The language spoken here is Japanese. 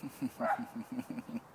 フフフフフ。